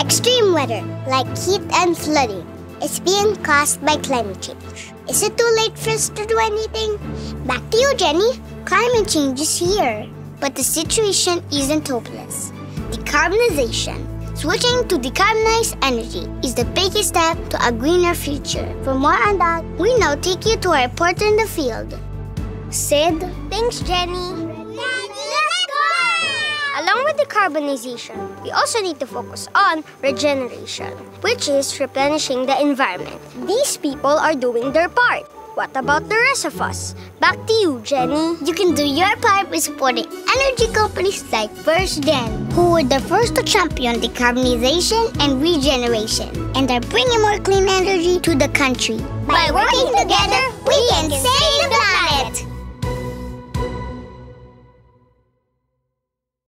Extreme weather, like heat and flooding, is being caused by climate change. Is it too late for us to do anything? Back to you, Jenny. Climate change is here, but the situation isn't hopeless. Decarbonization, switching to decarbonized energy, is the biggest step to a greener future. For more on that, we now take you to our reporter in the field, Sid. Thanks, Jenny. Along with decarbonization, we also need to focus on regeneration, which is replenishing the environment. These people are doing their part. What about the rest of us? Back to you, Jenny. You can do your part by supporting energy companies like First Gen, who were the first to champion decarbonization and regeneration, and are bringing more clean energy to the country. By working together, we can save the planet.